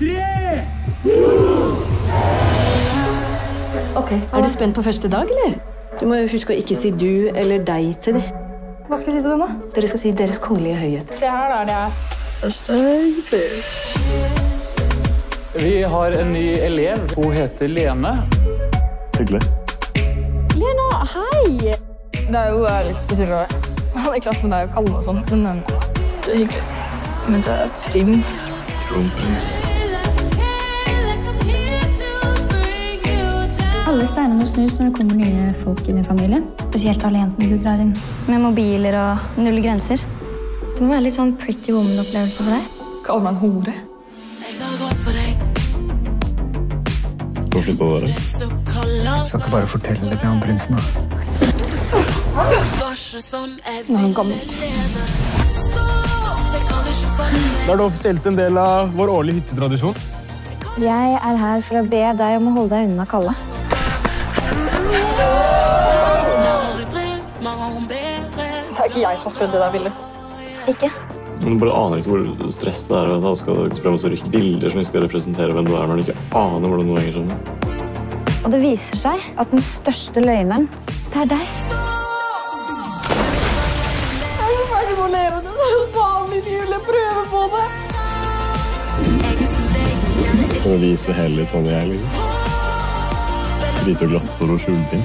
Tre! to, Ok, Er du spent på første dag, eller? Du må jo huske å ikke si du eller deg til dem. Hva skal vi si til dem, da? Dere skal si Deres kongelige høyhet. Se her, da. Det er Vi har en ny elev. Hun heter Lene. Hyggelig. Lena, hei! Det er jo eh, litt spesielt å være i klasse med deg og kalle meg sånn, men eh, du er hyggelig. Men du er prins. Kronprins. Alle steiner må snus når det kommer nye folk inn i familien. Spesielt alle jentene du drar inn. Med mobiler og null grenser. Det må være litt sånn pretty woman-opplevelse for deg. Kaller meg en hore. Hvorfor slutte å være. Skal ikke bare fortelle det til han prinsen, da. Nå er han gammelt. Da er du offisielt en del av vår årlige hyttetradisjon. Jeg er her for å be deg om å holde deg unna Kalle. Er ikke jeg som har spredd det der bildet. Ikke? Men du bare aner ikke hvor stress det er. Da skal du spremme masse rykke bilder som ikke skal representere hvem du er, når du ikke aner hvordan noe henger sammen. Og det viser seg at den største løgneren, det er deg. Jeg er ferdig med å leve det. Det er Prøve. Jeg prøver på det. Å vise hele litt sånn jeg, liksom. Lite og glatt og skjulting.